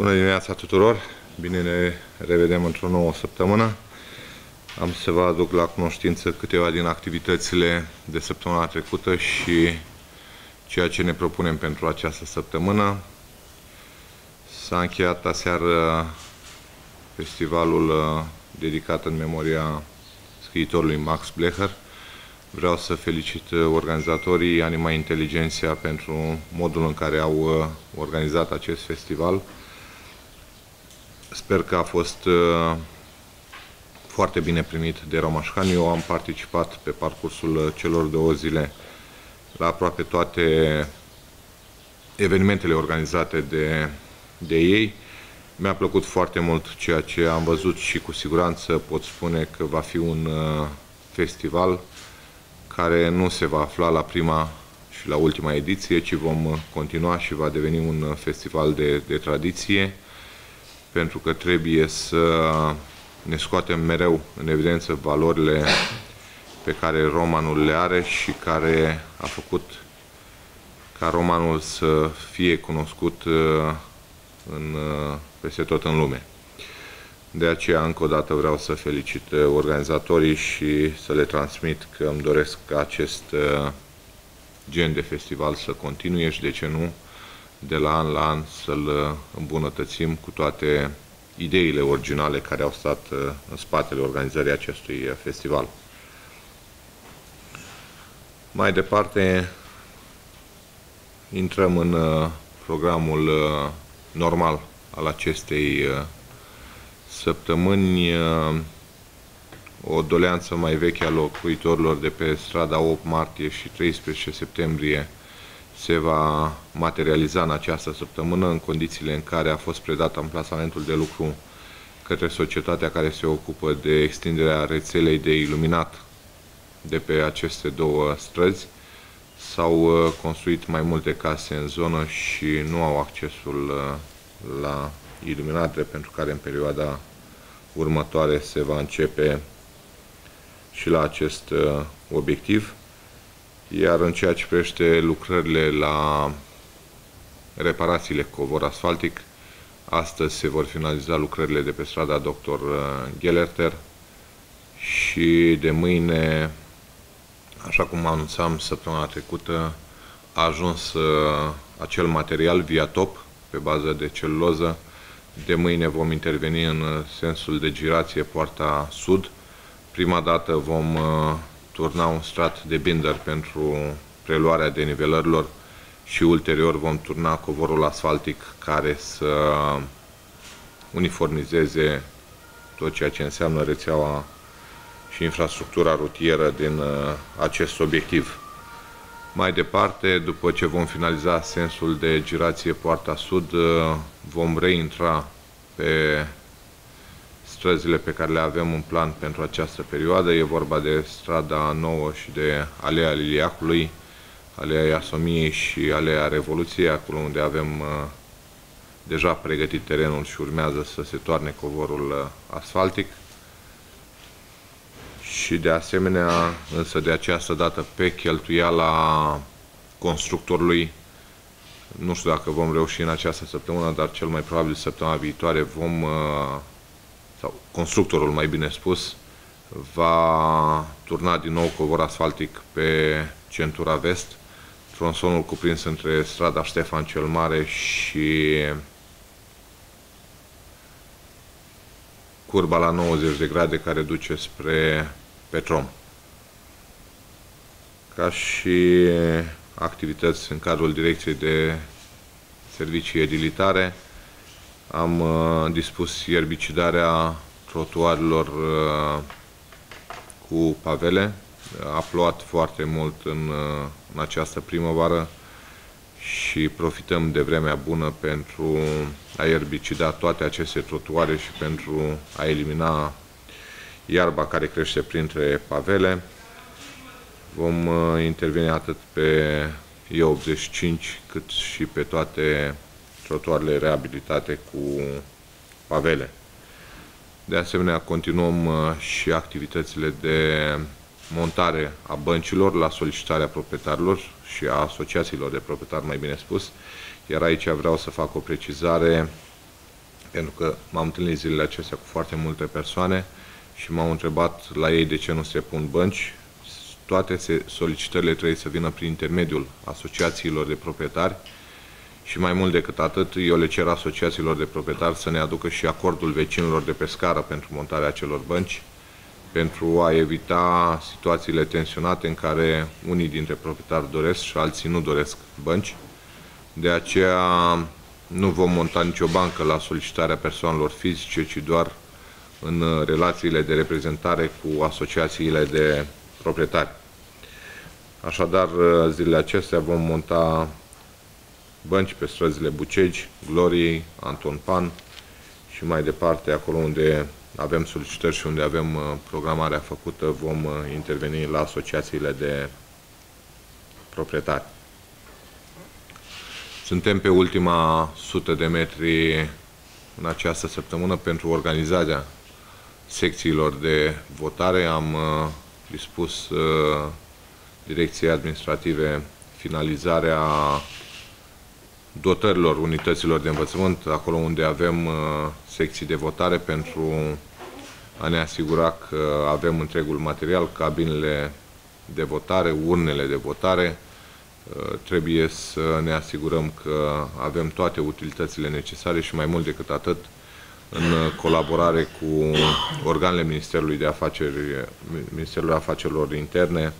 Bună dimineața tuturor! Bine ne revedem într-o nouă săptămână. Am să vă aduc la cunoștință câteva din activitățile de săptămâna trecută și ceea ce ne propunem pentru această săptămână. S-a încheiat aseară festivalul uh, dedicat în memoria scriitorului Max Blecher. Vreau să felicit uh, organizatorii Anima Inteligenția pentru modul în care au uh, organizat acest festival. Sper că a fost uh, foarte bine primit de Romașcani. Eu am participat pe parcursul uh, celor două zile la aproape toate evenimentele organizate de, de ei. Mi-a plăcut foarte mult ceea ce am văzut și cu siguranță pot spune că va fi un uh, festival care nu se va afla la prima și la ultima ediție, ci vom continua și va deveni un festival de, de tradiție pentru că trebuie să ne scoatem mereu în evidență valorile pe care romanul le are și care a făcut ca romanul să fie cunoscut uh, în, uh, peste tot în lume. De aceea, încă o dată, vreau să felicit uh, organizatorii și să le transmit că îmi doresc ca acest gen de festival să continue și, de ce nu, de la an la an să-l uh, îmbunătățim cu toate ideile originale care au stat uh, în spatele organizării acestui uh, festival. Mai departe, intrăm în programul normal al acestei săptămâni, o doleanță mai veche a locuitorilor de pe strada 8 martie și 13 septembrie se va materializa în această săptămână în condițiile în care a fost predat amplasamentul de lucru către societatea care se ocupă de extinderea rețelei de iluminat de pe aceste două străzi. S-au uh, construit mai multe case în zonă și nu au accesul uh, la iluminare, pentru care în perioada următoare se va începe și la acest uh, obiectiv. Iar în ceea ce privește lucrările la reparațiile covor asfaltic, astăzi se vor finaliza lucrările de pe strada Dr. Uh, Gellerter și de mâine, așa cum anunțam săptămâna trecută, a ajuns uh, acel material via top pe bază de celuloză. De mâine vom interveni în sensul de girație poarta sud. Prima dată vom uh, turna un strat de binder pentru preluarea denivelărilor și ulterior vom turna covorul asfaltic care să uniformizeze tot ceea ce înseamnă rețeaua și infrastructura rutieră din uh, acest obiectiv. Mai departe, după ce vom finaliza sensul de girație Poarta Sud, uh, vom reintra pe străzile pe care le avem în plan pentru această perioadă. E vorba de strada nouă și de Alea Liliacului, Alea Iasomiei și Alea Revoluției, acolo unde avem uh, deja pregătit terenul și urmează să se toarne covorul uh, asfaltic. Și de asemenea, însă de această dată pe cheltuiala constructorului, nu știu dacă vom reuși în această săptămână, dar cel mai probabil săptămâna viitoare vom uh, sau constructorul mai bine spus, va turna din nou covor asfaltic pe centura vest, tronsonul cuprins între strada Ștefan cel Mare și curba la 90 de grade care duce spre Petrom. Ca și activități în cadrul Direcției de Servicii Edilitare, am uh, dispus ierbicidarea trotuarilor uh, cu pavele. A plouat foarte mult în, uh, în această primăvară și profităm de vremea bună pentru a ierbicida toate aceste trotuare și pentru a elimina iarba care crește printre pavele. Vom uh, interveni atât pe I-85 cât și pe toate trotuarele reabilitate cu pavele. De asemenea, continuăm uh, și activitățile de montare a băncilor la solicitarea proprietarilor și a asociațiilor de proprietari, mai bine spus. Iar aici vreau să fac o precizare. pentru că m-am întâlnit zilele acestea cu foarte multe persoane și m-au întrebat la ei de ce nu se pun bănci. Toate solicitările trebuie să vină prin intermediul asociațiilor de proprietari și mai mult decât atât, eu le cer asociațiilor de proprietari să ne aducă și acordul vecinilor de pe scară pentru montarea acelor bănci, pentru a evita situațiile tensionate în care unii dintre proprietari doresc și alții nu doresc bănci. De aceea nu vom monta nicio bancă la solicitarea persoanelor fizice, ci doar în relațiile de reprezentare cu asociațiile de proprietari. Așadar, zilele acestea vom monta bănci pe străzile Bucegi, Gloriei, Anton Pan și mai departe, acolo unde avem solicitări și unde avem uh, programarea făcută, vom uh, interveni la asociațiile de proprietari. Suntem pe ultima sută de metri în această săptămână pentru organizarea secțiilor de votare. Am uh, dispus direcției administrative finalizarea dotărilor unităților de învățământ, acolo unde avem uh, secții de votare pentru a ne asigura că avem întregul material, cabinele de votare, urnele de votare. Uh, trebuie să ne asigurăm că avem toate utilitățile necesare și mai mult decât atât, în colaborare cu organele Ministerului de Afaceri, Ministerul Afacerilor Interne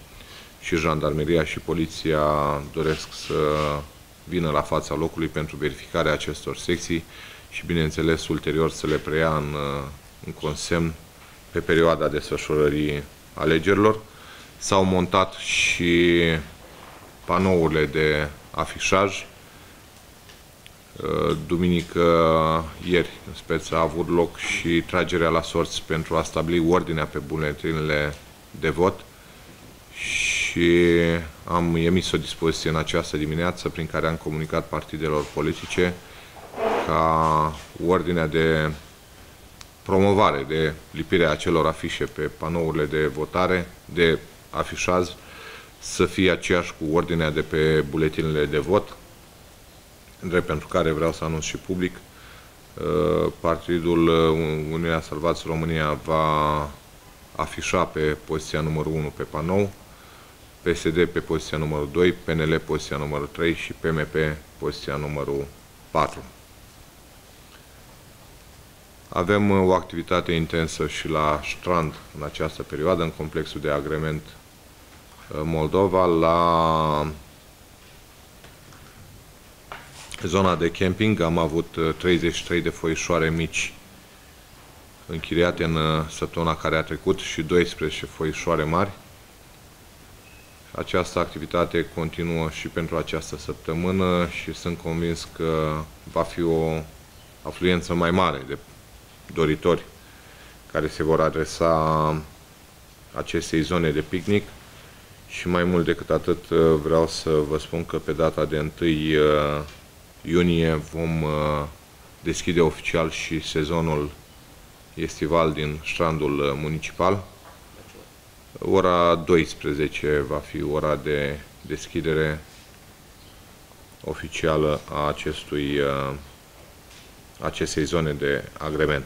și Jandarmeria și Poliția doresc să vină la fața locului pentru verificarea acestor secții și, bineînțeles, ulterior să le preia în, în consemn pe perioada desfășurării alegerilor. S-au montat și panourile de afișaj. Duminică, ieri, în speță, a avut loc și tragerea la sorți pentru a stabili ordinea pe buletinele de vot și am emis o dispoziție în această dimineață prin care am comunicat partidelor politice ca ordinea de promovare, de lipirea acelor afișe pe panourile de votare, de afișaj, să fie aceeași cu ordinea de pe buletinele de vot, drept pentru care vreau să anunț și public. Uh, Partidul Uniunea Salvați România va afișa pe poziția numărul 1 pe panou, PSD pe poziția numărul 2, PNL poziția numărul 3 și PMP poziția numărul 4. Avem uh, o activitate intensă și la Strand în această perioadă, în complexul de agrement uh, Moldova, la zona de camping am avut 33 uh, de foișoare mici închiriate în săptămâna care a trecut și 12 foișoare mari. Această activitate continuă și pentru această săptămână și sunt convins că va fi o afluență mai mare de doritori care se vor adresa acestei zone de picnic. Și mai mult decât atât vreau să vă spun că pe data de 1 uh, iunie vom uh, deschide oficial și sezonul estival din strandul uh, municipal Ora 12 va fi ora de deschidere oficială a acestui, uh, acestei zone de agrement.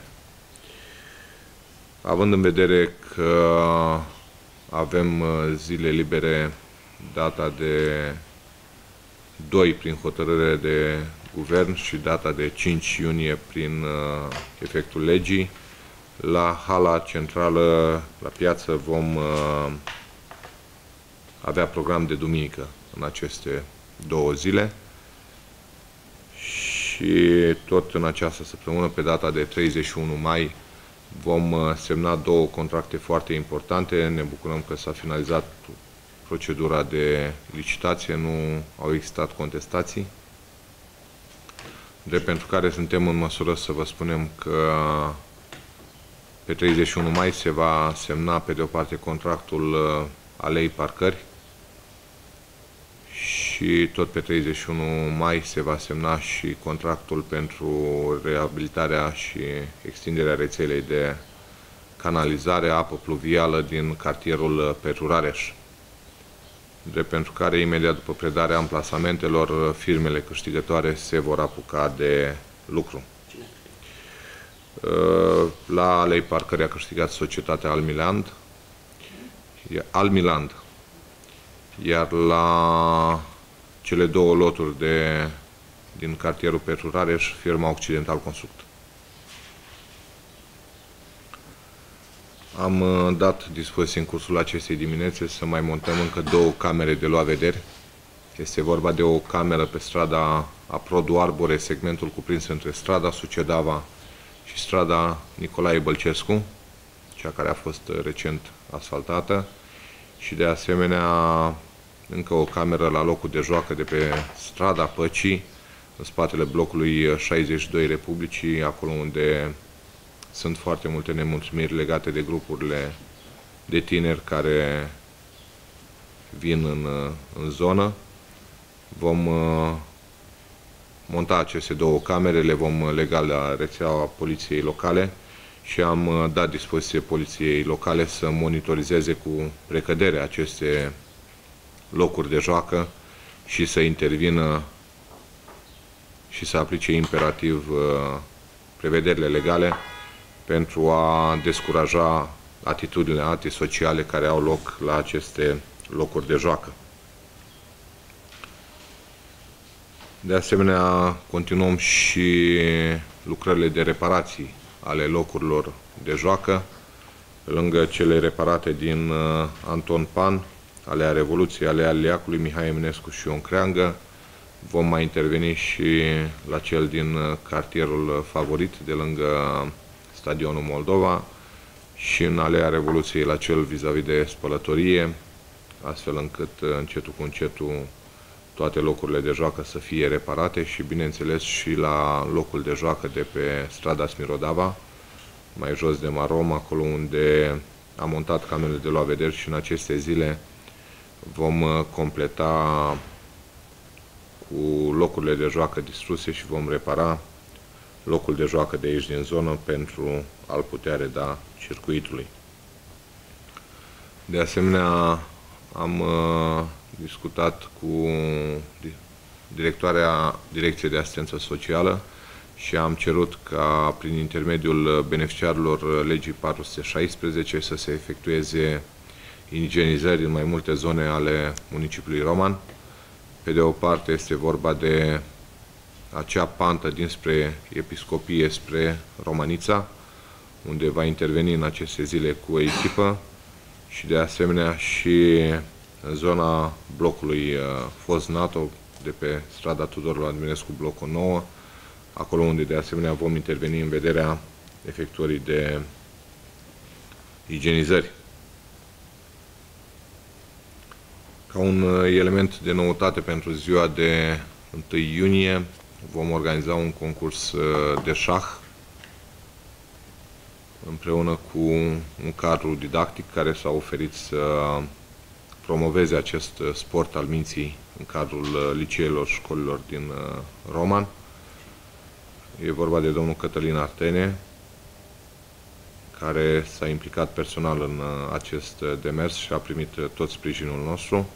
Având în vedere că avem uh, zile libere data de 2 prin hotărâre de guvern și data de 5 iunie prin uh, efectul legii, la hala centrală, la piață, vom uh, avea program de duminică în aceste două zile și tot în această săptămână, pe data de 31 mai, vom uh, semna două contracte foarte importante. Ne bucurăm că s-a finalizat procedura de licitație, nu au existat contestații, de pentru care suntem în măsură să vă spunem că pe 31 mai se va semna pe de o parte contractul uh, alei parcări și tot pe 31 mai se va semna și contractul pentru reabilitarea și extinderea rețelei de canalizare apă pluvială din cartierul Peturareș, drept pentru care imediat după predarea amplasamentelor firmele câștigătoare se vor apuca de lucru. La alei parcării a câștigat societatea Almiland, Almiland, iar la cele două loturi de, din cartierul Petru Rareș, firma Occidental Construct. Am uh, dat dispoziție în cursul acestei diminețe să mai montăm încă două camere de luat vederi. Este vorba de o cameră pe strada Aprodu Arbore, segmentul cuprins între strada Sucedava și strada Nicolae Bălcescu, cea care a fost recent asfaltată, și de asemenea încă o cameră la locul de joacă de pe strada Păcii, în spatele blocului 62 Republicii, acolo unde sunt foarte multe nemulțumiri legate de grupurile de tineri care vin în, în zonă. Vom uh, monta aceste două camere, le vom lega la rețeaua poliției locale și am uh, dat dispoziție poliției locale să monitorizeze cu precădere aceste locuri de joacă și să intervină și să aplice imperativ uh, prevederile legale pentru a descuraja atitudinile antisociale care au loc la aceste locuri de joacă. De asemenea, continuăm și lucrările de reparații ale locurilor de joacă, lângă cele reparate din uh, Anton Pan, ale Revoluției, ale Aliacului Mihai Eminescu și Ion Creangă. Vom mai interveni și la cel din uh, cartierul favorit, de lângă stadionul Moldova și în alea Revoluției la cel vis-a-vis -vis de spălătorie, astfel încât uh, încetul cu încetul toate locurile de joacă să fie reparate și, bineînțeles, și la locul de joacă de pe strada Smirodava, mai jos de Marom, acolo unde am montat camerele de la vederi și în aceste zile vom uh, completa cu locurile de joacă distruse și vom repara locul de joacă de aici din zonă pentru a-l putea reda circuitului. De asemenea, am uh, discutat cu directoarea Direcției de Asistență Socială și am cerut ca prin intermediul beneficiarilor legii 416 să se efectueze inigenizări în mai multe zone ale municipiului Roman. Pe de o parte este vorba de acea pantă dinspre Episcopie spre Romanița, unde va interveni în aceste zile cu o echipă și de asemenea și în zona blocului uh, fost NATO de pe strada Tudor Adminescu, blocul 9, acolo unde de asemenea vom interveni în vederea efectuării de igienizări. Ca un uh, element de noutate pentru ziua de 1 iunie, vom organiza un concurs uh, de șah împreună cu un cadru didactic care s-a oferit să promoveze acest uh, sport al minții în cadrul uh, liceelor școlilor din Roman. E vorba de domnul Cătălin Artene, care s-a implicat personal în acest demers și a primit tot sprijinul nostru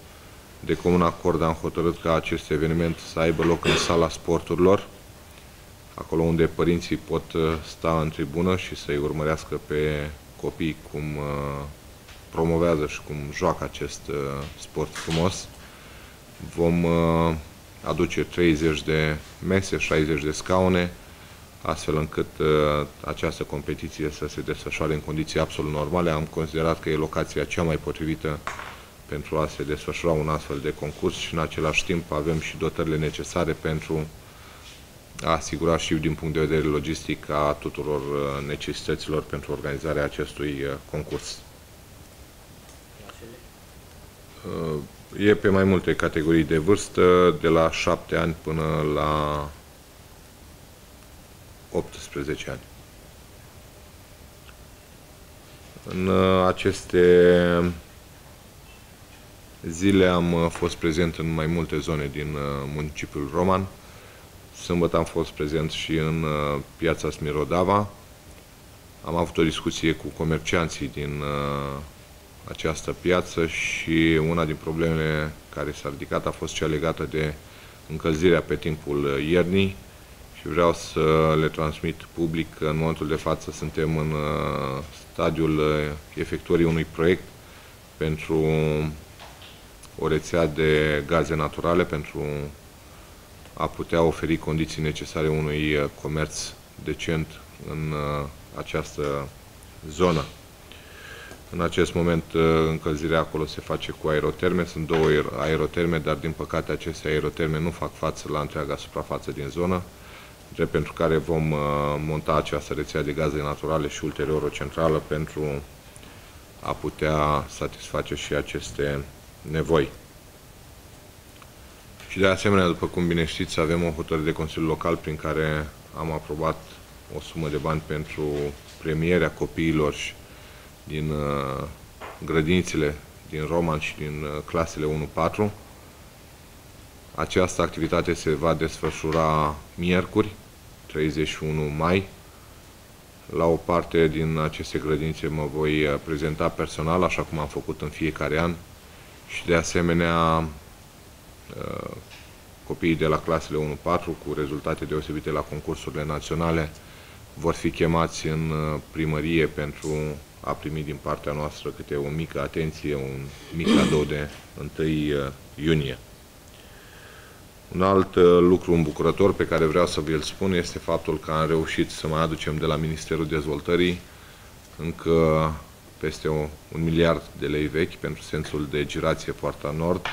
de comun acord am hotărât ca acest eveniment să aibă loc în sala sporturilor, acolo unde părinții pot uh, sta în tribună și să-i urmărească pe copii cum uh, promovează și cum joacă acest uh, sport frumos. Vom aduce 30 de mese, 60 de scaune, astfel încât această competiție să se desfășoare în condiții absolut normale. Am considerat că e locația cea mai potrivită pentru a se desfășura un astfel de concurs și în același timp avem și dotările necesare pentru a asigura și din punct de vedere logistic a tuturor uh, necesităților pentru organizarea acestui uh, concurs. Uh, e pe mai multe categorii de vârstă, de la 7 ani până la 18 ani. În aceste zile am uh, fost prezent în mai multe zone din uh, municipiul Roman. Sâmbătă am fost prezent și în uh, piața Smirodava. Am avut o discuție cu comercianții din această piață și una din problemele care s-a ridicat a fost cea legată de încălzirea pe timpul iernii și vreau să le transmit public că în momentul de față suntem în uh, stadiul uh, efectuării unui proiect pentru o rețea de gaze naturale pentru a putea oferi condiții necesare unui uh, comerț decent în această zonă. În acest moment încălzirea acolo se face cu aeroterme, sunt două aeroterme, dar din păcate aceste aeroterme nu fac față la întreaga suprafață din zonă drept pentru care vom uh, monta această rețea de gaze naturale și ulterior o centrală pentru a putea satisface și aceste nevoi. Și de asemenea, după cum bine știți, avem o hotărâre de Consiliu Local prin care am aprobat o sumă de bani pentru premierea copiilor și din uh, grădinițele din Roman și din uh, clasele 1-4. Această activitate se va desfășura miercuri, 31 mai. La o parte din aceste grădinițe mă voi uh, prezenta personal, așa cum am făcut în fiecare an. Și de asemenea, uh, copiii de la clasele 1-4 cu rezultate deosebite la concursurile naționale vor fi chemați în uh, primărie pentru a primi din partea noastră câte o mică atenție, un mic cadou de 1 iunie. Un alt uh, lucru îmbucurător pe care vreau să vi-l spun este faptul că am reușit să mai aducem de la Ministerul Dezvoltării încă peste un miliard de lei vechi pentru sensul de girație Poarta Nord,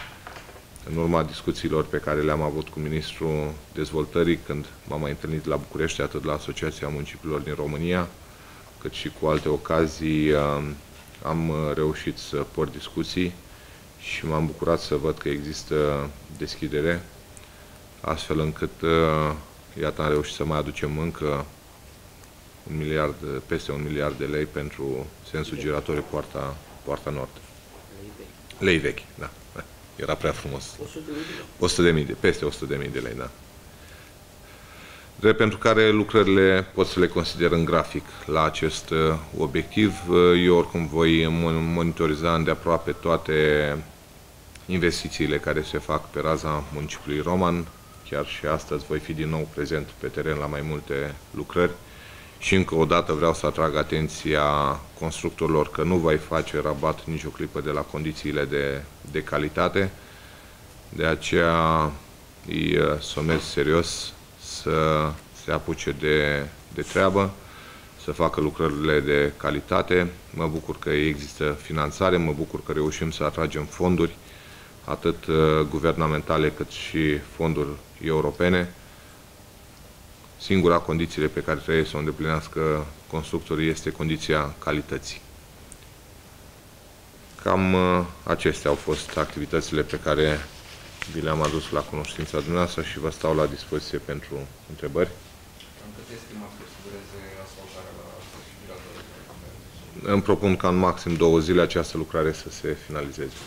în urma discuțiilor pe care le-am avut cu Ministrul Dezvoltării când m-am mai întâlnit la București, atât la Asociația Municipilor din România, cât și cu alte ocazii, uh, am reușit să port discuții și m-am bucurat să văd că există deschidere astfel încât, uh, iată, am reușit să mai aducem încă un miliard, peste un miliard de lei pentru sensul giratorii poarta, poarta nord. Lei vechi, da. Era prea frumos. 100 de mii de, peste 100 de mii de lei, da. Drept pentru care lucrările pot să le consider în grafic la acest uh, obiectiv. Uh, eu oricum voi monitoriza îndeaproape toate investițiile care se fac pe raza municipiului Roman, Chiar și astăzi voi fi din nou prezent pe teren la mai multe lucrări și încă o dată vreau să atrag atenția constructorilor că nu voi face rabat nicio clipă de la condițiile de, de calitate. De aceea îi uh, somez serios să se apuce de, de treabă, să facă lucrările de calitate. Mă bucur că există finanțare, mă bucur că reușim să atragem fonduri atât uh, guvernamentale cât și fonduri europene. Singura condiție pe care trebuie să o îndeplinească constructorii este condiția calității. Cam uh, acestea au fost activitățile pe care vi le-am adus la cunoștința dumneavoastră și vă stau la dispoziție pentru întrebări. Îmi propun ca în maxim două zile această lucrare să se finalizeze.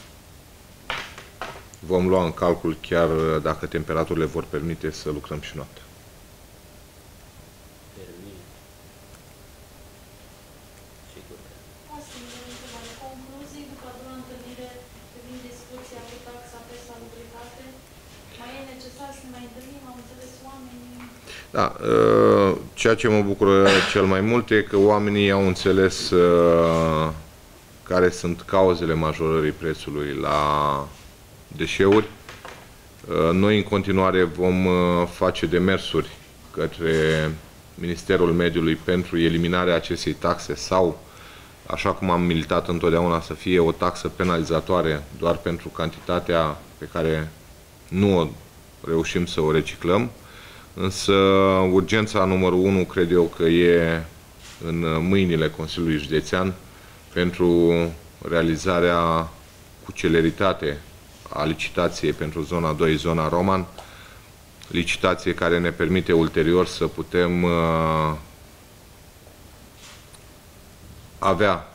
Vom lua în calcul chiar dacă temperaturile vor permite să lucrăm și noaptea. Da, ă, ceea ce mă bucură cel mai mult e că oamenii au înțeles ă, care sunt cauzele majorării prețului la deșeuri. Uh, noi în continuare vom uh, face demersuri către Ministerul Mediului pentru eliminarea acestei taxe sau, așa cum am militat întotdeauna, să fie o taxă penalizatoare doar pentru cantitatea pe care nu o reușim să o reciclăm. Însă urgența numărul 1 cred eu că e în mâinile Consiliului Județean pentru realizarea cu celeritate a licitației pentru zona 2, zona Roman, licitație care ne permite ulterior să putem uh, avea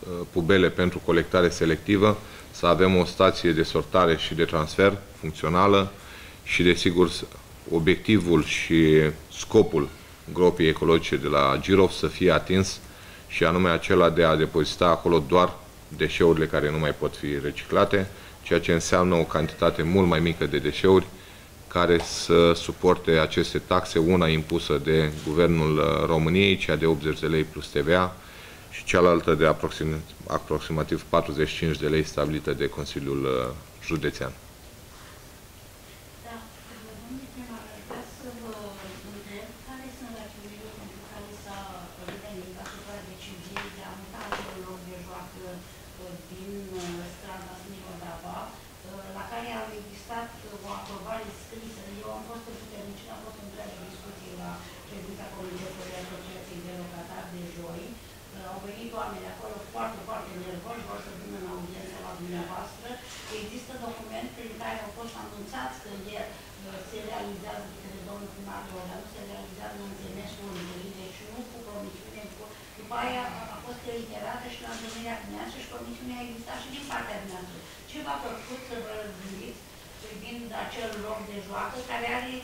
uh, pubele pentru colectare selectivă, să avem o stație de sortare și de transfer funcțională și, desigur, obiectivul și scopul gropii ecologice de la Girov să fie atins și anume acela de a depozita acolo doar deșeurile care nu mai pot fi reciclate, ceea ce înseamnă o cantitate mult mai mică de deșeuri care să suporte aceste taxe, una impusă de Guvernul uh, României, cea de 80 de lei plus TVA, și cealaltă de aproximativ 45 de lei stabilită de Consiliul a fost întreagă discuție la ședința Comitetului Asociației de Locatari de joi. Uh, au venit oameni acolo foarte, foarte nervoși, vor să vină în audiență la dumneavoastră. Există document prin care au fost anunțați că el uh, se realizează de către domnul primar dar nu se realizează în semestrul întâlnit, deci nu cu promisiune. Cu... După aia a fost reiterată și la întâlnirea dumneavoastră și promisiunea a existat și din partea dumneavoastră. Ce v-a făcut să vă gândiți privind acel loc de joacă care are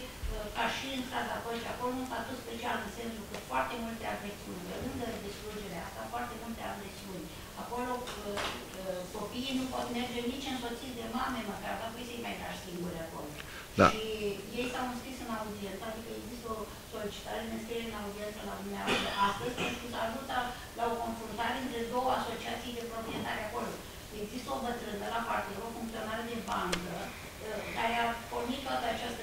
ca și în strada Păcii, acolo un statut special în sensul că foarte multe agresiuni, pe lângă distrugerea asta, foarte multe agresiuni. Acolo uh, uh, copiii nu pot merge nici însoțiți de mame, măcar dacă să-i mai lași singuri acolo. Da. Și ei s-au înscris în audiență, adică există o solicitare de înscriere în audiență la dumneavoastră astăzi, pentru că ajută la o confruntare între două asociații de proprietari acolo. Există o bătrână la partid, o funcționare de bancă, uh, care a pornit toată această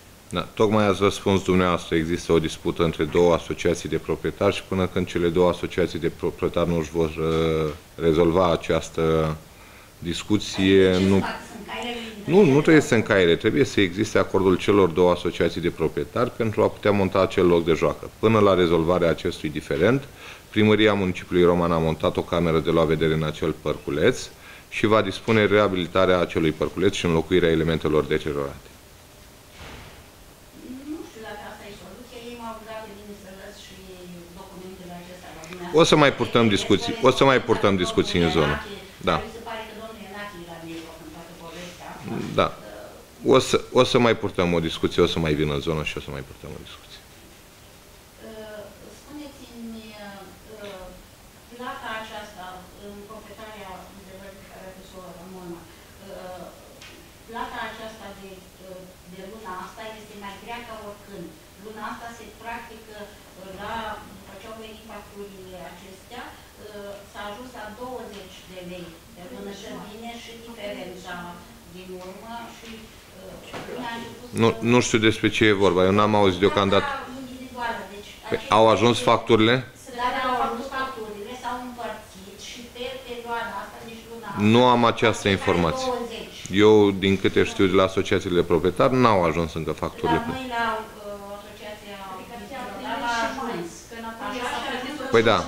Da, tocmai ați răspuns dumneavoastră, există o dispută între două asociații de proprietari și până când cele două asociații de proprietari nu își vor uh, rezolva această discuție, nu, nu, nu trebuie să se încaiere, trebuie să existe acordul celor două asociații de proprietari pentru a putea monta acel loc de joacă. Până la rezolvarea acestui diferent, Primăria Municipiului Roman a montat o cameră de la vedere în acel părculeț și va dispune reabilitarea acelui părculeț și înlocuirea elementelor deteriorate. O să mai purtăm discuții, o să mai purtăm discuții în zonă. Da. Da. O să, o să mai purtăm o discuție, o să mai vină în zonă și o să mai purtăm o discuție. Nu, nu știu despre ce e vorba, eu n-am auzit deocamdată. Păi, au ajuns facturile? Nu am această informație. Eu, din câte știu de la asociațiile de proprietari, n-au ajuns încă facturile. La noi, la Păi da.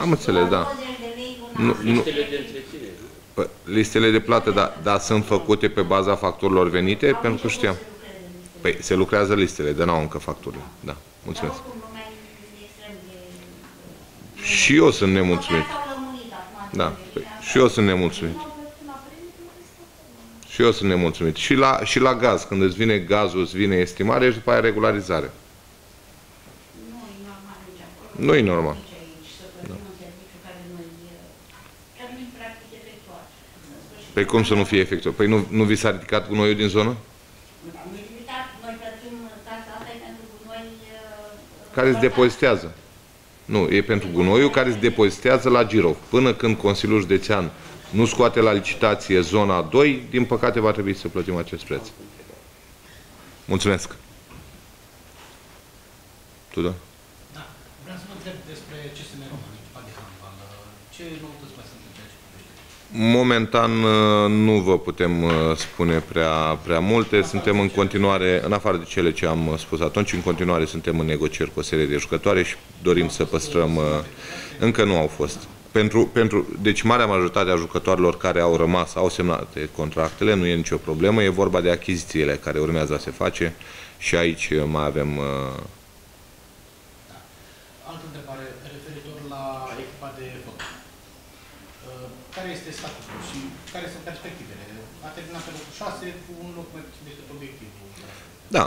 Am înțeles, da. Nu, nu. Listele de plată, da, da, sunt făcute pe baza facturilor venite, pentru că știam. Păi se lucrează listele, de n-au încă facturile. Da, mulțumesc. Și eu sunt nemulțumit. Da, păi, și eu sunt nemulțumit. Și eu sunt nemulțumit. Și la, și la gaz, când îți vine gazul, îți vine estimare și după aia regularizare. Nu e normal. Păi cum să nu fie efectuat? Păi nu, nu vi s-a ridicat gunoiul din zonă? Care se depozitează. Nu, e pentru gunoiul care se depozitează la Girov. Până când Consiliul Județean nu scoate la licitație zona 2, din păcate va trebui să plătim acest preț. Mulțumesc. Tudor? Da. Vreau să vă întreb despre CSM Român, echipa de handbal. Ce noutăți Momentan uh, nu vă putem uh, spune prea, prea multe. Suntem în continuare, în afară de cele ce am uh, spus atunci, în continuare suntem în negocieri cu o serie de jucătoare și dorim să păstrăm, încă nu au fost. Pentru, pentru, deci marea majoritate a jucătoarelor care au rămas au semnat contractele, nu e nicio problemă, e vorba de achizițiile care urmează a se face și aici mai avem uh, Altă întrebare referitor la echipa de fotbal. Uh, Care este statusul și care sunt perspectivele? A terminat pe locul 6 cu un loc mai puțin decât obiectivul. Da,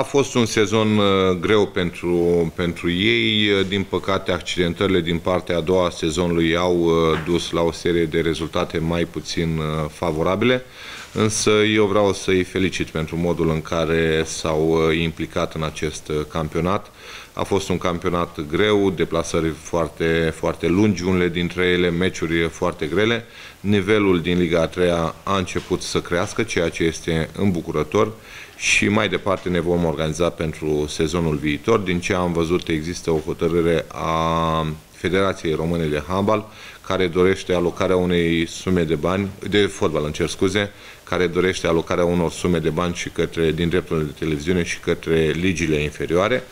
a fost un sezon uh, greu pentru, pentru ei. Uh, Din păcate, accidentările din partea a doua a sezonului au uh, dus la o serie de rezultate mai puțin favorabile, însă eu vreau să-i felicit pentru modul în care s-au implicat în acest campionat. A fost un campionat greu, deplasări foarte, foarte lungi, unele dintre ele meciuri foarte grele. Nivelul din Liga a 3 a început să crească, ceea ce este îmbucurător și mai departe ne vom organiza pentru sezonul viitor. Din ce am văzut există o hotărâre a Federației Române de Handbal care dorește alocarea unei sume de bani, de fotbal, îmi cer scuze, care dorește alocarea unor sume de bani și către, din drepturile de televiziune și către ligile inferioare.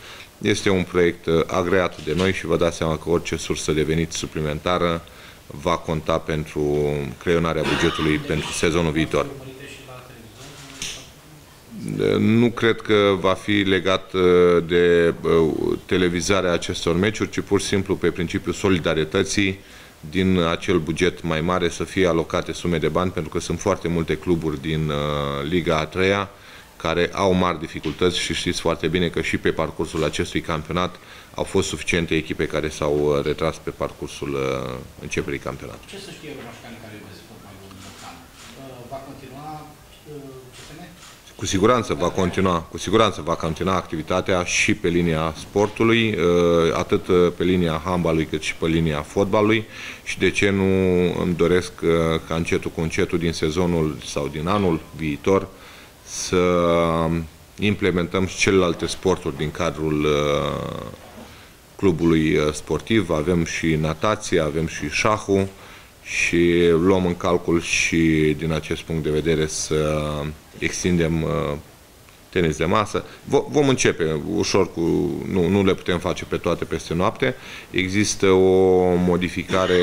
Este un proiect uh, agreat de noi și vă dați seama că orice sursă de venit suplimentară va conta pentru creionarea bugetului pentru sezonul viitor. Urmărite și la televizor? Nu cred că va fi legat uh, de uh, televizarea acestor meciuri, ci pur și simplu pe principiul solidarității din acel buget mai mare să fie alocate sume de bani, pentru că sunt foarte multe cluburi din uh, Liga a treia care au mari dificultăți și știți foarte bine că și pe parcursul acestui campionat au fost suficiente echipe care s-au retras pe parcursul începerii campionatului. Ce să știe romașcanii care iubesc fotbalul local? Uh, Va continua uh, CSM? Cu siguranță va continua, cu siguranță va continua activitatea și pe linia sportului, uh, atât pe linia handbalului cât și pe linia fotbalului și de ce nu îmi doresc uh, ca încetul cu încetul din sezonul sau din anul viitor să implementăm și celelalte sporturi din cadrul uh, clubului sportiv. Avem și natație, avem și șahul și luăm în calcul și din acest punct de vedere să extindem uh, tenis de masă. Vom începe ușor cu, nu, nu le putem face pe toate peste noapte. Există o modificare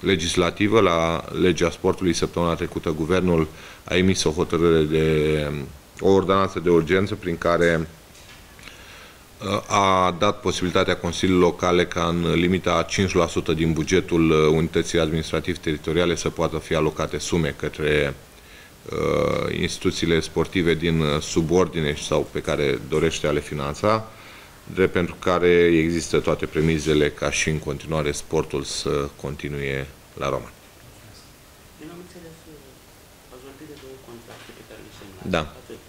legislativă la legea sportului. Săptămâna trecută guvernul a emis o hotărâre de o ordonanță de urgență prin care a dat posibilitatea Consiliului Locale ca în limita a 5% din bugetul unității administrativ-teritoriale să poată fi alocate sume către uh, instituțiile sportive din subordine sau pe care dorește a le finanța, de pentru care există toate premizele ca și în continuare sportul să continue la Roma. Eu am înțeles, ați vorbit de două contracte pe care le semnați. Da. Atât.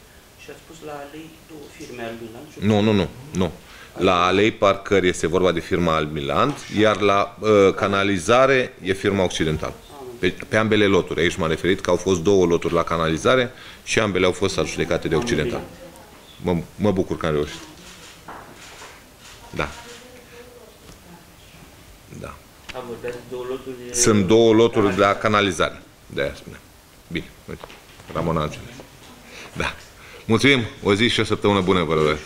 Și ați spus la lei două firme al Milan. și- Nu, nu, nu, nu. La Alei Parcări este vorba de firma Almiland, iar la uh, canalizare e firma Occidental. Pe, pe ambele loturi. Aici m-am referit că au fost două loturi la canalizare și ambele au fost adjudecate de Occidental. Mă, mă bucur că am reușit. Da. Da. A, vorbeați de două loturi. de- Sunt două loturi la canalizare. De aia spune. Bine, uite. Ramona a înțeles. Da. Mulțumim, o zi și o săptămână bună vă doresc.